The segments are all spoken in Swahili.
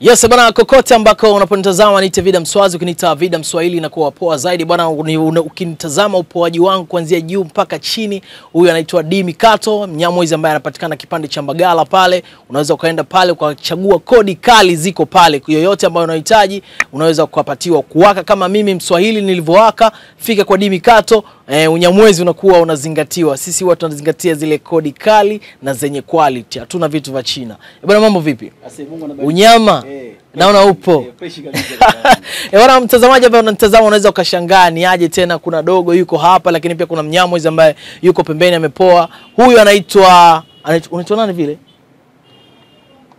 Yes bana, kokote ambako unaponitazama niite Vida Mswazi, ukiniita Vida Mswahili na kuwa poa zaidi bwana. Ukinitazama upoaji wangu kuanzia juu mpaka chini, huyu anaitwa D Mikato Mnyamwezi, ambaye anapatikana kipande cha Mbagala pale. Unaweza ukaenda pale ukachagua kodi kali, ziko pale, yoyote ambayo unahitaji unaweza ukapatiwa kuwaka kama mimi Mswahili nilivyowaka. Fika kwa D Mikato eh, Unyamwezi unakuwa unazingatiwa. Sisi watu tunazingatia zile kodi kali na zenye quality, hatuna vitu vya China. E Bwana, mambo vipi? Unyama e, naona upo eh. Eh, bwana mtazamaji ambaye unanitazama unaweza ukashangaa ni aje tena, kuna dogo yuko hapa, lakini pia kuna mnyamwezi ambaye yuko pembeni amepoa. Huyu anaitwa anaitwa- unaitwa nani vile?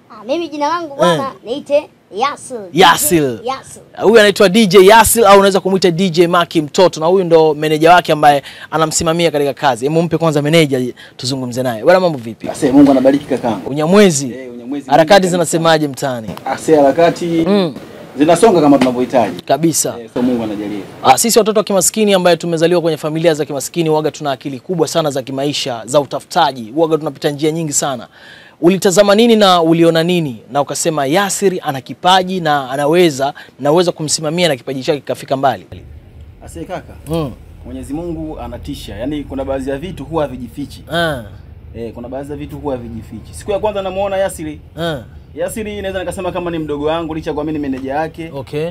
Ah, mimi jina langu bwana eh, niite Yasil. Yasil. Yasil. Huyu anaitwa DJ Yasil au unaweza kumwita DJ Maki mtoto, na huyu ndo meneja wake ambaye anamsimamia katika kazi. Hebu mpe kwanza meneja tuzungumze naye. Bwana, mambo vipi? Ase Mungu anabariki kakaangu. Unyamwezi, Eh, Unyamwezi harakati zinasemaje mtaani? Ase harakati Mm. zinasonga kama tunavyohitaji. Kabisa. Eh, so Mungu anajalia. Ah, sisi watoto wa kimaskini ambaye tumezaliwa kwenye familia za kimaskini waga tuna akili kubwa sana za kimaisha za utafutaji, waga tunapita njia nyingi sana. Ulitazama nini na uliona nini na ukasema Yasir ana kipaji na anaweza naweza kumsimamia na kipaji chake kikafika mbali? Ase kaka, Mm. Mwenyezi Mungu anatisha. Yaani kuna baadhi ya vitu huwa havijifichi. Ah. Eh, kuna baadhi ya vitu huwa havijifichi. Siku ya kwanza namuona Yasiri. Ah. Yasiri naweza nikasema kama ni mdogo wangu licha kwa mimi ni meneja yake. Okay.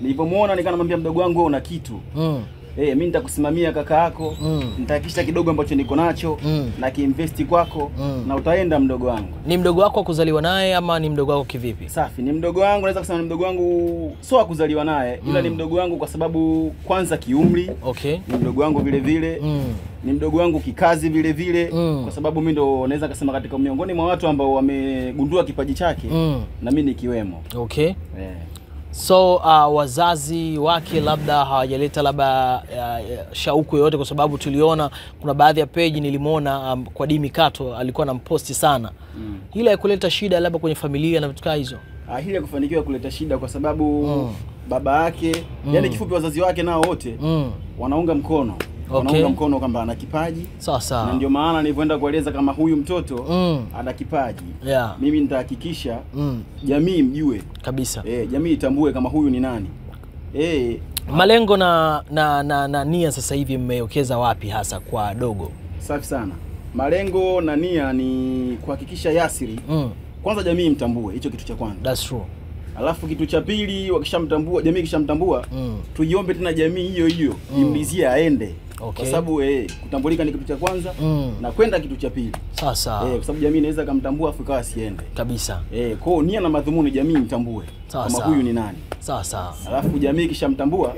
Nilipomuona nikaa mdogo wangu wewe una kitu. Mm. Eh, mimi nitakusimamia kaka yako. Mm. Nitahakikisha kidogo ambacho niko nacho Mm. na kiinvesti kwako Mm. na utaenda mdogo wangu. Ni mdogo wako wa kuzaliwa naye ama ni mdogo wako kivipi? Safi, ni mdogo wangu, naweza kusema ni mdogo wangu sio wa kuzaliwa naye, mm. ila ni mdogo wangu kwa sababu kwanza kiumri, Okay. ni mdogo wangu vile vile, Mm. ni mdogo wangu kikazi vile vile, Mm. kwa sababu mi ndo naweza kasema katika miongoni mwa watu ambao wamegundua kipaji chake Mm. na mi nikiwemo. Okay. Eh. So uh, wazazi wake labda hawajaleta labda uh, shauku yoyote, kwa sababu tuliona kuna baadhi ya peji nilimwona um, kwa Dimi Kato alikuwa anamposti sana Mm. ile ya kuleta shida labda kwenye familia na vitu kama hizo. Ah, hili kufanikiwa kuleta shida kwa sababu Mm. baba yake, Mm. yani kifupi wazazi wake nao wote Mm. wanaunga mkono. Okay. Wanaunga mkono kwamba ana kipaji Sawa sawa, na ndio maana nilivyoenda kueleza kama huyu mtoto Mm. ana kipaji. Yeah. Mimi nitahakikisha Mm. jamii mjue Kabisa. eh, jamii itambue kama huyu ni nani eh, Malengo na, na, na, na nia sasa hivi mmewekeza wapi hasa kwa dogo? safi sana. Malengo na nia ni kuhakikisha Yasiri Mm. kwanza jamii mtambue, hicho kitu cha kwanza. That's true. Alafu kitu cha pili, wakishamtambua jamii kishamtambua Mm. tuiombe tena jamii hiyo hiyo Mm. imlizie aende Okay. kwa sababu eh, kutambulika ni kitu cha kwanza Mm. na kwenda kitu cha pili Sasa eh, kwa sababu jamii inaweza kumtambua afu ikawa asiende Kabisa. eh, kwa hiyo nia na madhumuni jamii mtambue kama huyu ni nani. Sawa. Alafu jamii ikishamtambua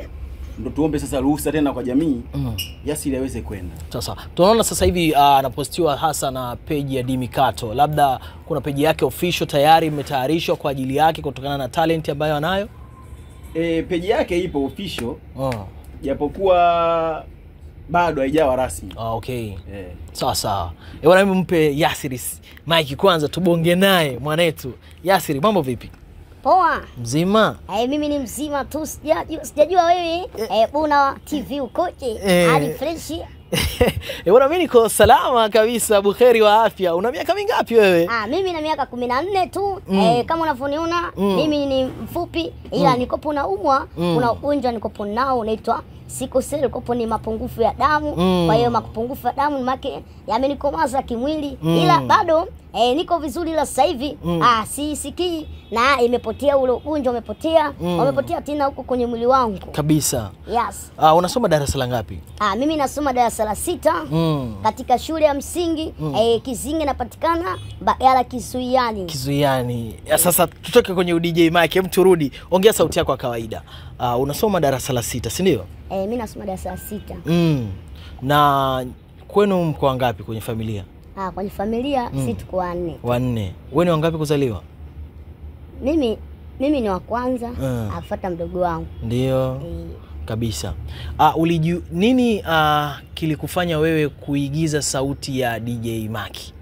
ndo tuombe sasa ruhusa tena kwa jamii Mm. Yasiri aweze kwenda. Sasa tunaona sasa hivi anapostiwa uh, hasa na peji ya Dimikato, labda kuna peji yake official tayari imetayarishwa kwa ajili yake kutokana na talent ambayo anayo. E, peji yake ipo official Oh. japokuwa bado haijawa rasmi. Ah, okay. Yeah. Sawa sawa. Eh, bwana mimi mpe Yasiri Mike kwanza tubonge naye mwanetu. Yasiri, mambo vipi? Poa. Mzima? Eh, mimi ni mzima tu sijajua sijajua wewe eh, buna TV ukoje? Eh. Hali fresh. Eh, bwana mimi niko salama kabisa, buheri wa afya. Una miaka mingapi wewe? Ah, mimi na miaka kumi na nne tu Mm. eh, kama unavyoniona Mm. mimi ni mfupi ila mm. nikopo naumwa Mm. kuna ugonjwa nikopo nao unaitwa sickle seli kopo ni mapungufu ya damu Mm. kwa hiyo mapungufu ya damu make yamenikomaza kimwili Mm. ila bado eh, niko vizuri ila sasa hivi Mm. ah, siisikii na imepotea ule ugonjwa umepotea Mm. umepotea tena huko kwenye mwili wangu Kabisa. yes Ah, unasoma darasa la ngapi? ah, mimi nasoma darasa la sita Mm. katika shule ya msingi Mm. eh, Kizinge napatikana bagala Kizuiani. Ya, Sasa tutoke kwenye udj Mike, hem turudi, ongea sauti yako ya kawaida. ah, unasoma darasa la sita, si ndio? Eh, mi nasoma darasa la sita. Mm. Na kwenu mko wangapi kwenye familia? Ah, kwenye familia Mm. si tuko wanne. Wanne. Wewe ni wangapi kuzaliwa? Mimi mimi ni wa kwanza, Mm. afuata mdogo wangu. Ndio. E. Kabisa. Uh, uliju, nini uh, kilikufanya wewe kuigiza sauti ya DJ Maki?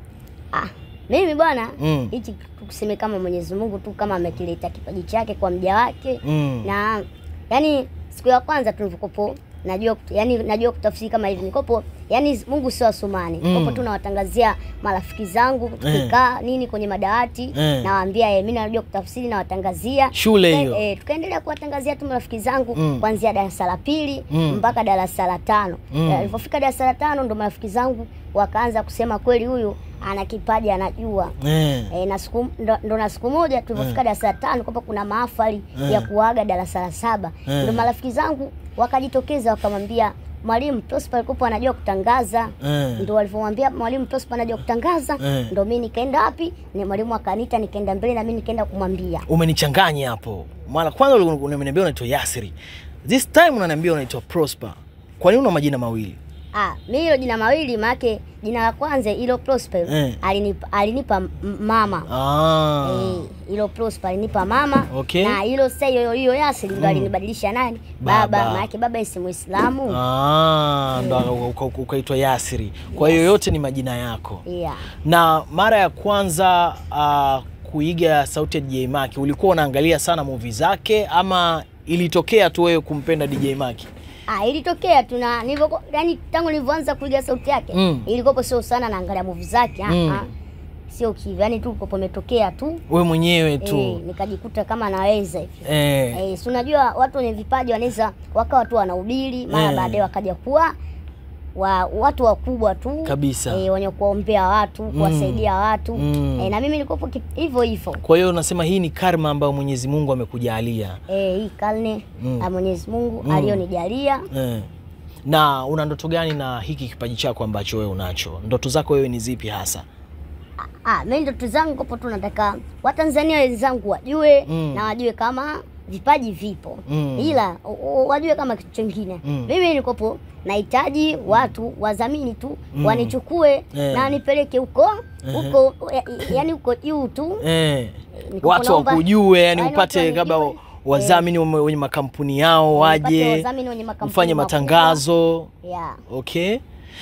ah, mimi bwana hichi Mm. hichi tuseme kama Mwenyezi Mungu tu kama amekileta kipaji chake kwa mja wake Mm. na yani siku ya kwanza tulivyokopo najua yani najua kutafsiri kama hivi nikopo yani Mungu sio Asumani Mm. kopo tu nawatangazia marafiki zangu tukikaa nini kwenye madawati Eh. nawaambia yeye mimi najua kutafsiri nawatangazia Shule Tuka- hiyo. eh, tukaendelea kuwatangazia tu marafiki zangu Mm. kuanzia darasa la pili Mm. mpaka darasa la tano Mm. Eh, Alipofika darasa la tano ndo marafiki zangu wakaanza kusema kweli huyu ana kipaji anajua. Eh. E, na siku ndo, ndo na siku moja tulipofika darasa la tano kwamba kuna mahafali yeah. ya kuaga darasa la saba. Yeah. ndo marafiki zangu wakajitokeza wakamwambia mwalimu Prosper alikuwa anajua kutangaza. Yeah. ndo walivyomwambia mwalimu Prosper anajua kutangaza. Yeah. ndo mi nikaenda wapi? Ni mwalimu akaniita nikaenda mbele na mi nikaenda kumwambia. Umenichanganya hapo. Mara kwanza unaniambia unaitwa Yasiri, this time unaniambia unaitwa Prosper. Kwa nini una majina mawili Ah, mimi hilo jina mawili maake jina la kwanza hilo Prosper Eh. alinipa, alinipa mama ah. Eh, hilo Prosper alinipa mama Okay. na hilo sasa hiyo hiyo Yasri ndo alinibadilisha nani Baba. baba, maana baba si Muislamu Ah, ndo uka- uka- ukaitwa Yasiri kwa hiyo yes. yote ni majina yako yeah. na mara ya kwanza uh, kuiga sauti ya DJ Maki ulikuwa unaangalia sana movie zake ama ilitokea tu wewe kumpenda DJ Maki Ah, ilitokea tu na nilivyo yani tangu nilivyoanza kuiga sauti yake Mm. ilikopo sio sana naangalia movie zake ah, Mm. ah. sio kivi yani tu kopo umetokea tu wewe mwenyewe tu e, nikajikuta kama naweza hivi eh. e, si unajua watu wenye vipaji wanaweza wakawa tu wanahubiri mara e. baadaye wakaja kuwa wa, watu wakubwa tu Kabisa. e, wenye kuombea watu kuwasaidia watu Mm. E, na mimi nilikuwa hivyo hivyo kwa hiyo unasema hii ni karma ambayo Mwenyezi Mungu amekujalia eh, hii karne Mm. ya Mwenyezi Mungu Mm. aliyonijalia eh. na una ndoto gani na hiki kipaji chako ambacho wewe unacho ndoto zako wewe ni zipi hasa Ah, mimi ndoto zangu hapo tu nataka Watanzania wenzangu wajue Mm. na wajue kama vipaji vipo Mm. ila wajue kama kitu chingine Mm. mimi nikopo nahitaji watu wadhamini tu Mm. wanichukue Eh. na nipeleke huko huko ya- yani huko juu tu eh. Watu wakujue yani Yaani upate labda wadhamini yeah. wenye makampuni yao waje mfanye matangazo yeah. okay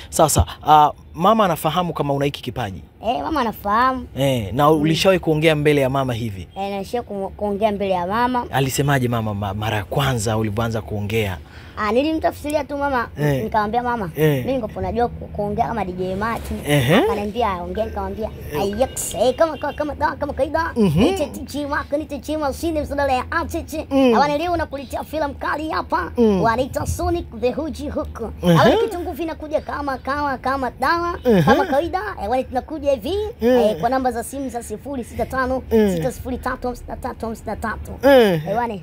sasa uh, mama anafahamu kama una hiki kipaji? Eh, mama anafahamu. Eh, na ulishawahi kuongea mbele ya mama hivi? Eh, naishia kuongea mbele ya mama. Alisemaje mama mara ya kwanza ulivyoanza kuongea Ah, nilimtafsiria tu mama Eh. nikamwambia mama Eh. mimi niko najua ku- kuongea kama DJ Mati eh. akaniambia aongea, nikamwambia ayex eh kama kama kama kama, kama kaida niche nite tichi wako nite chima usini msadala ya atichi Mm. hawana leo unakuletea filamu kali hapa Mm. wanaita Sonic the Huji huko awani kitu kitunguu inakuja kama kama kama dawa Mhm. kama kawaida eh, wale tunakuja hivi Mm. eh, kwa namba za simu za 065 Mm. 603 53 53 Eh. eh wane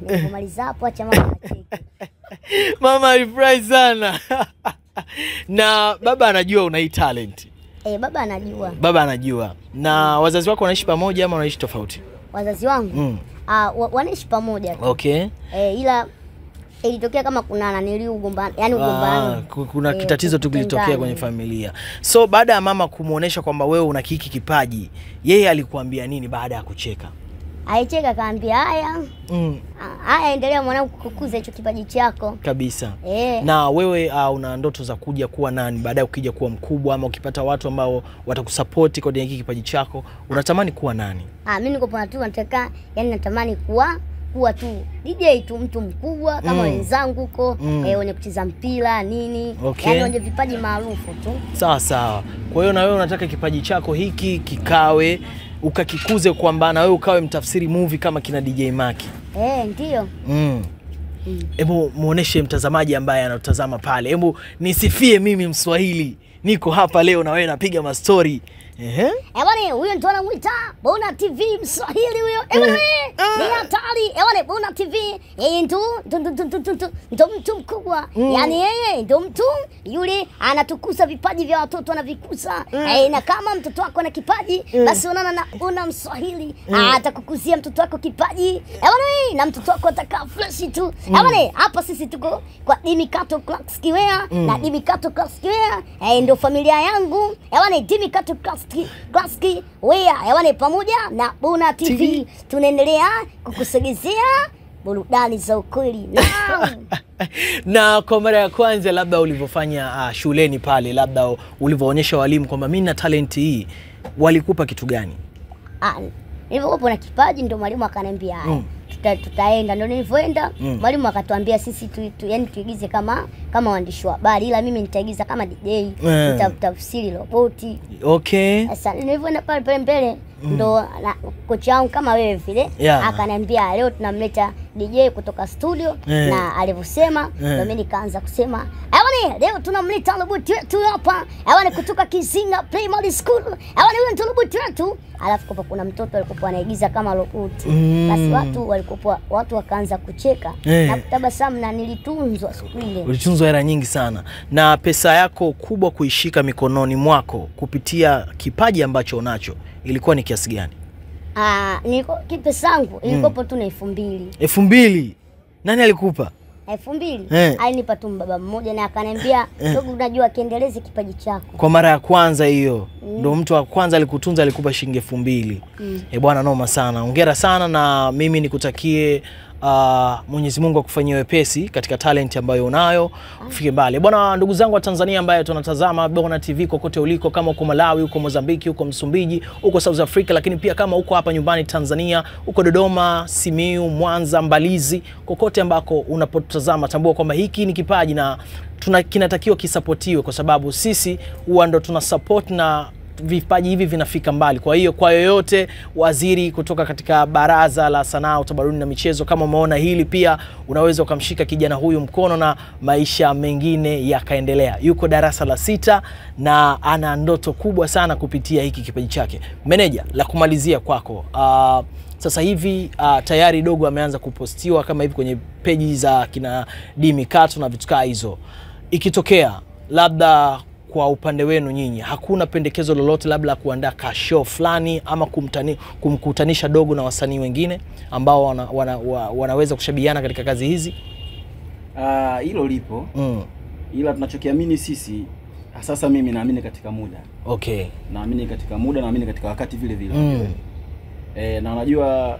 hapo acha mama mama alifurahi sana. Na baba anajua una hii talent. Eh baba anajua. Baba anajua. Na wazazi wako wanaishi pamoja ama wanaishi tofauti? Wazazi wangu? Mm. ah, wanaishi pamoja okay. Eh, ila ilitokea kama kuna nanili ugombano. Yani Ah, ugombano ku- kuna e, kitatizo tu kilitokea kwenye familia. So baada ya mama kumwonyesha kwamba wewe una kiki kipaji yeye alikuambia nini baada ya kucheka aicheka akaambia haya mm. ah, haya endelea mwanangu kukuza hicho kipaji chako. Kabisa. Eh, na wewe uh, una ndoto za kuja kuwa nani? Baadaye ukija kuwa mkubwa ama ukipata watu ambao watakusapoti kwenye hiki kipaji chako unatamani kuwa nani? Ah, mi niko pana tu nataka yani natamani kuwa kuwa tu DJ tu mtu mkubwa kama Mm. wenzangu huko Mm. eh, wenye kucheza mpira nini. Okay. yani wenye vipaji maarufu tu. Sawa sawa. Kwa hiyo na wewe unataka kipaji chako hiki kikawe ukakikuze kwamba na wewe ukawe mtafsiri movie kama kina DJ Maki. Eh, ndio. Mm. Hebu Mm. muoneshe mtazamaji ambaye anatazama pale. Hebu nisifie mimi mswahili. Niko hapa leo na wewe napiga mastori Ehe. Eh, huyo ndo anamuita Bona TV Mswahili huyo. Bwana Eh, ah. ni hatari. Eh, bwana Bona TV yeye ndo ndo ndo ndo ndo ndo ndo mtu mkubwa. Yaani yeye ndo mtu yule anatukuza vipaji vya watoto anavikuza. Eh, na kama mtoto wako ana kipaji basi unaona na una Mswahili atakukuzia mtoto wako kipaji. Eh, na mtoto wako atakaa fresh tu. Eh, hapa sisi tuko kwa Dimikato Classic Kiwea na Dimikato Classic Wear eh, familia yangu. Bwana Dimikato Classic Classic wea bwana pamoja na Buna TV, TV. tunaendelea kukusogezea burudani za ukweli. Na kwa mara ya kwanza labda ulivyofanya uh, shuleni pale labda ulivyoonyesha walimu kwamba mimi na talenti hii walikupa kitu gani Ah, nilivyokuwa na kipaji ndio mwalimu akaniambia Mm. Tuta, tutaenda ndio nilivyoenda Mm. mwalimu akatuambia sisi tu, tu, yani tuigize kama kama waandishi wa habari, ila mimi nitaigiza kama DJ, yeah. tafsiri roboti. Okay. Sasa nilivyoenda pale pale mbele mm. ndo kocha wangu kama wewe vile Yeah. akaniambia leo tunamleta DJ kutoka studio yeah. na alivyosema yeah. ndio mimi nikaanza kusema awani leo tunamleta roboti wetu hapa awani kutoka Kizinga Primary School awani huyo ndio roboti wetu alafu kwa kuna mtoto alikuwa anaigiza kama roboti Mm. basi watu walikuwa watu wakaanza kucheka yeah. na kutabasamu na nilitunzwa siku ile Ulitunzwa hela nyingi sana, na pesa yako kubwa kuishika mikononi mwako kupitia kipaji ambacho unacho ilikuwa ni kiasi gani? Ah niko kipesa yangu ilikopo tu na elfu mbili elfu mbili. Nani alikupa? elfu mbili Eh. alinipa tu baba mmoja na akaniambia ndugu, unajua kiendeleze kipaji chako. Kwa mara ya kwanza hiyo ndo mtu wa kwanza alikutunza, alikupa shilingi elfu mbili. Eh bwana, noma sana, ongera sana, na mimi nikutakie uh, Mwenyezi Mungu akufanyie wepesi katika talent ambayo unayo ufike mbali bwana. Ndugu zangu wa Tanzania ambaye tunatazama Bona TV kokote uliko, kama uko Malawi, uko Mozambiki, uko Msumbiji, uko South Africa, lakini pia kama uko hapa nyumbani Tanzania, uko Dodoma, Simiu, Mwanza, Mbalizi, kokote ambako unapotazama, tambua kwamba hiki ni kipaji na tuna, kinatakiwa kisapotiwe kwa sababu sisi huwa ndo tuna support na vipaji hivi vinafika mbali. Kwa hiyo kwa yoyote waziri kutoka katika Baraza la Sanaa, Utamaduni na Michezo, kama umeona hili pia unaweza ukamshika kijana huyu mkono na maisha mengine yakaendelea. Yuko darasa la sita na ana ndoto kubwa sana kupitia hiki kipaji chake. Meneja, la kumalizia kwako, uh, sasa hivi uh, tayari dogo ameanza kupostiwa kama hivi kwenye peji za kina Dimi Kato na vitu kaa hizo. Ikitokea labda kwa upande wenu nyinyi hakuna pendekezo lolote labda la kuandaa kasho fulani ama kumtani, kumkutanisha dogo na wasanii wengine ambao wana, wana, wana, wanaweza kushabihiana katika kazi hizi Hilo uh, lipo mm. ila tunachokiamini sisi sasa, mimi naamini katika muda, Okay. naamini katika muda, naamini katika wakati vile vile Mm. e, na unajua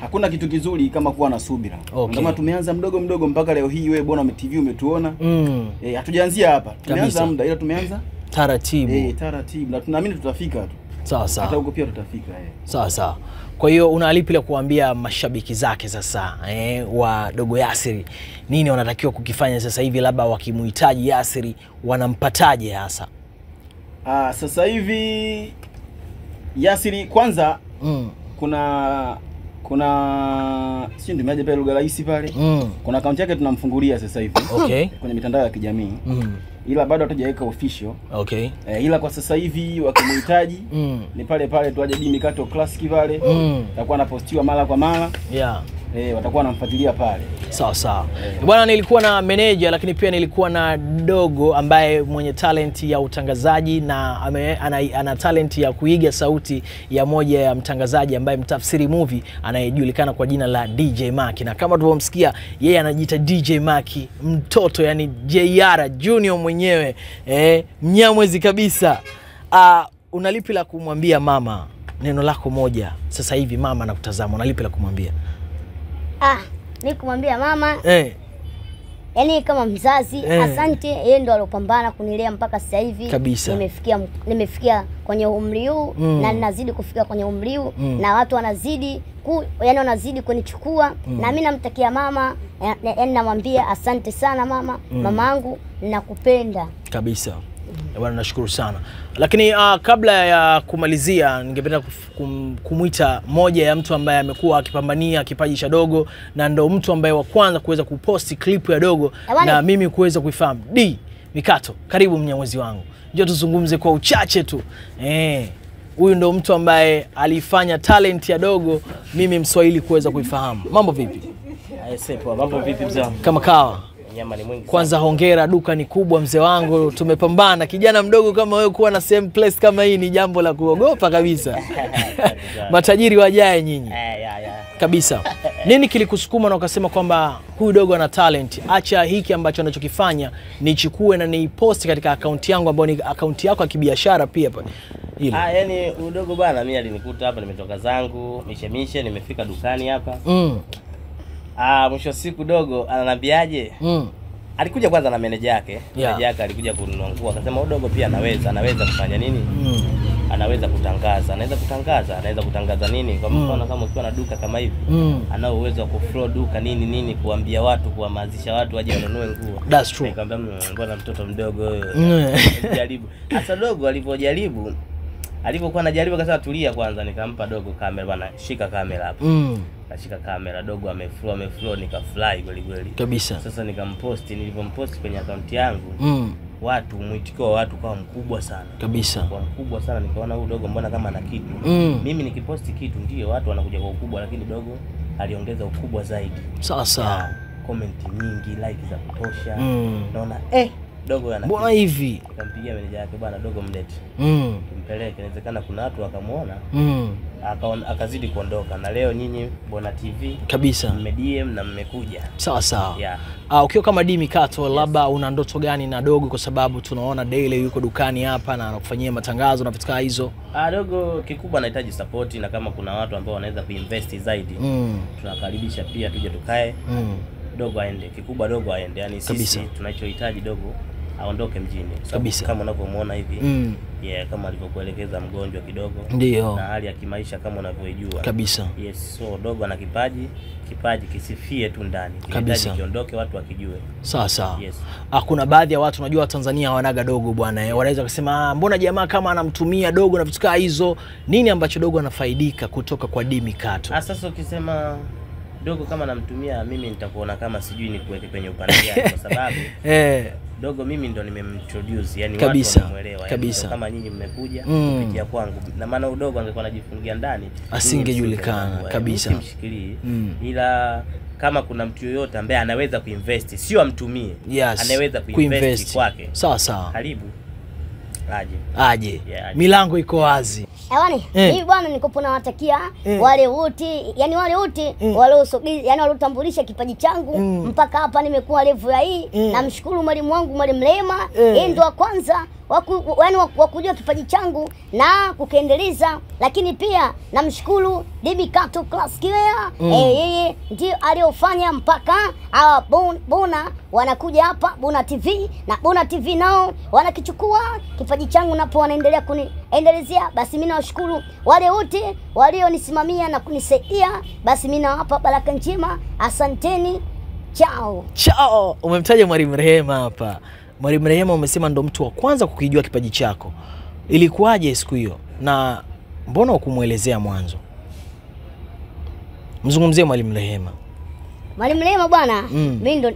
hakuna kitu kizuri kama kuwa na subira. Okay. Kama tumeanza mdogo mdogo mpaka leo hii, wewe bwana TV umetuona Mm. e, hatujaanzia hapa, tumeanza muda, ila tumeanza Taratibu. e, taratibu na tunaamini tutafika tu, Sawa sawa. hata huko pia tutafika e. Sawa sawa. Kwa hiyo una lipi la kuambia mashabiki zake sasa eh, wa Dogo Yasiri? Nini wanatakiwa kukifanya sasa hivi, labda wakimhitaji Yasiri wanampataje hasa? Ah, sasa hivi Yasiri, kwanza Mm. kuna kuna si ndimeaje pale lugha rahisi pale Mm. kuna akaunti yake tunamfungulia sasa hivi Okay. kwenye mitandao ya kijamii Mm. Ila bado hatujaweka official Okay. e, ila kwa sasa hivi wakimhitaji Mm. ni pale pale tu aje Dimi Kato Classic pale Mm. atakuwa anapostiwa mara kwa mara Yeah. e, watakuwa wanamfuatilia pale Sawa sawa bwana, nilikuwa na meneja lakini pia nilikuwa na dogo ambaye mwenye talenti ya utangazaji na ame, ana, ana talent ya kuiga sauti ya moja ya mtangazaji ambaye mtafsiri movie anayejulikana kwa jina la DJ Maki, na kama tulivyomsikia yeye anajiita DJ Maki mtoto, yani JR Junior mwenyewe eh, mnyamwezi kabisa. Uh, unalipi la kumwambia mama? Neno lako moja sasa hivi, mama anakutazama, unalipi la kumwambia Ah, ni kumwambia mama eh? Yani kama mzazi Eh. asante, yeye ndo alopambana kunilea mpaka sasa hivi Kabisa. nimefikia nimefikia kwenye umri huu Mm. na ninazidi kufika kwenye umri huu Mm. na watu wanazidi ku, yani wanazidi kunichukua mm. na mimi namtakia mama ya- ya- yani namwambia asante sana mama mm. mamangu nakupenda kabisa bwana nashukuru sana. Lakini uh, kabla ya kumalizia ningependa kum, kumwita moja ya mtu ambaye amekuwa akipambania kipaji cha dogo na ndo mtu ambaye wa kwanza kuweza kuposti klipu ya dogo Awani. na mimi kuweza kuifahamu. D mikato karibu mnyamwezi wangu. Njoo tuzungumze kwa uchache tu. Eh, huyu ndo mtu ambaye alifanya talent ya dogo mimi mswahili kuweza kuifahamu. Mambo vipi. Mambo vipi mzee kama kawa Nyama ni mwingi kwanza hongera, duka ni kubwa mzee wangu, tumepambana. Kijana mdogo kama wewe kuwa na same place kama hii ni jambo la kuogopa kabisa. Matajiri wajae nyinyi. Eh, kabisa. Nini kilikusukuma na ukasema kwamba huyu dogo ana talent, acha hiki ambacho anachokifanya nichukue na niposti katika akaunti yangu ambayo ni akaunti yako ya kibiashara pia hapa ile. Ah, yani udogo bwana, mimi alinikuta hapa, nimetoka zangu mishemishe, nimefika dukani hapa. Mm, Ah, mwisho wa siku dogo ananiambiaje? mm, Alikuja kwanza na meneja yake. Yeah. Meneja yake alikuja kununua nguo, akasema udogo pia anaweza, anaweza kufanya nini? mm. anaweza kutangaza anaweza kutangaza anaweza kutangaza nini kwa mfano mm. kama ukiwa na duka kama hivi Mm. anao uwezo wa kuflow duka nini nini kuambia watu kuhamasisha watu waje wanunue nguo That's true. nikamwambia "Mm, mbona mtoto mdogo huyo Mm. jaribu hasa dogo alivyojaribu alivyokuwa anajaribu akasema tulia kwanza nikampa dogo kamera bwana shika kamera hapo Mm. Kashika kamera dogo ameflow ameflow nikafurahi kweli kweli Kabisa. sasa nikamposti nilivyomposti kwenye akaunti yangu Mm. watu mwitikio wa watu kawa mkubwa sana Kabisa. kwa mkubwa sana nikaona huyu dogo mbona kama ana kitu Mm. mimi nikiposti kitu ndio watu wanakuja kwa ukubwa lakini dogo aliongeza ukubwa zaidi Sawa sawa. comment nyingi like za kutosha Mm. naona eh dogo ana Mbona hivi? nikampigia meneja yake bwana dogo mlete Mm. tumpeleke inawezekana kuna watu wakamwona Mm. akaon- akazidi kuondoka na leo nyinyi Bona TV Kabisa. mme DM na mmekuja Sawa sawa. yeah. Ah, ukiwa kama Dimi Kato, yes. labda una ndoto gani na dogo, kwa sababu tunaona daily yuko dukani hapa na anakufanyia matangazo na vitu kama hizo. Ah, dogo kikubwa anahitaji support na kama kuna watu ambao wanaweza kuinvest zaidi Mm. tunakaribisha pia tuje tukae Mm. Dogo aende kikubwa dogo aende yani sisi tunachohitaji dogo aondoke mjini Kabisa. kama unavyomuona hivi Mm. yeah, kama alivyokuelekeza mgonjwa kidogo Ndio. na hali ya kimaisha kama unavyoijua Kabisa. yes so dogo ana kipaji kipaji kisifie tu ndani Kabisa. kiondoke watu wakijue Sawa sawa. yes Ah, kuna baadhi ya watu unajua Tanzania hawanaga dogo bwana, eh. wanaweza kusema ah, mbona jamaa kama anamtumia dogo na vitu hizo. Nini ambacho dogo anafaidika kutoka kwa Dimi Kato? Ah, sasa ukisema dogo kama namtumia mimi nitakuona kama sijui nikuweke kwenye upande gani kwa sababu Eh, dogo mimi ndo nimemintroduce yani Kabisa, watu wamemuelewa kabisa. yani, kama nyinyi mmekuja Mm. kupitia kwangu na maana udogo angekuwa anajifungia ndani Asingejulikana, kabisa. mshikilii Mm. ila kama kuna mtu yoyote ambaye anaweza kuinvest sio amtumie yes. anaweza kuinvest kwake Sawa sawa. karibu aje Aje. Yeah, aje. Milango iko wazi. Ewani, Eh. mimi bwana nikopo nawatakia Eh. wale wote, yani wale wote Eh. waliosogeza, yani waliotambulisha kipaji changu Mm. mpaka hapa nimekuwa level ya hii. Eh. Namshukuru mwalimu wangu mwalimu Lema, Eh. yeye ndo wa kwanza waku, yani waku- wakujua kipaji changu na kukiendeleza, lakini pia namshukuru Dibi Kato Class Kiwea Mm. eh, yeye ndio aliyofanya mpaka hawa bon, Bona wanakuja hapa Bona TV na Bona TV nao wanakichukua kipaji changu napo wanaendelea kuniendelezea. Basi mimi nawashukuru wale wote walionisimamia na kunisaidia. Basi mimi nawapa baraka njema, asanteni, chao. Chao, umemtaja Mwalimu Rehema hapa. Mwalimu Rehema umesema ndo mtu wa kwanza kukijua kipaji chako. Ilikuwaje siku hiyo na mbona hukumwelezea mwanzo? Mzungumzie Mwalimu Rehema. Mwalimu Rehema bwana, Mm. mimi ndo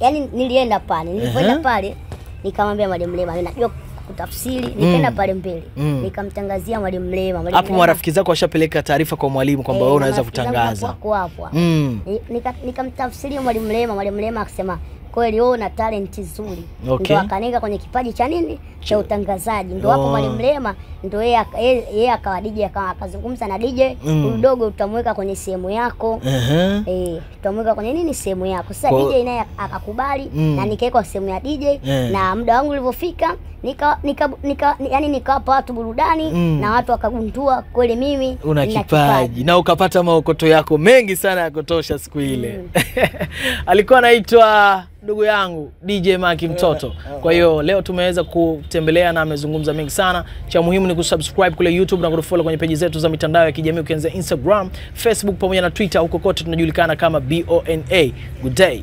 yani nilienda pale, nilipoenda Aha. pale nikamwambia Mwalimu Rehema najua kutafsiri. Nikaenda Mm. pale mbele Mm. nikamtangazia Mwalimu Lema. Hapo marafiki zako washapeleka taarifa kwa mwalimu kwamba Eh, wewe unaweza kutangaza. hapo hapo. Mm. Nikamtafsiria mwalimu Lema, mwalimu Lema akasema kweli wewe una talent nzuri, Okay. ndio akaniweka kwenye kipaji cha nini cha utangazaji, ndio hapo Oh. mwalimu Lema ndo yeye akawa DJ akawa akazungumza na DJ Mm. utamweka kwenye sehemu yako uh -huh. Eh, utamweka kwenye nini sehemu yako. Sasa Kwa- DJ naye akakubali Mm. na nikawekwa sehemu ya DJ yeah. na muda wangu ulivyofika nika nika, nika yani nikawapa watu burudani Mm. na watu wakagundua kweli mimi Una kipaji na ukapata maokoto yako mengi sana ya kutosha siku ile. mm. Alikuwa anaitwa ndugu yangu DJ Maki mtoto. Kwa hiyo leo tumeweza kutembelea na amezungumza mengi sana. Cha muhimu ni kusubscribe kule YouTube na kutufollow kwenye peji zetu za mitandao ya kijamii ukianzia Instagram, Facebook pamoja na Twitter. Huko kote tunajulikana kama BONA. Good day.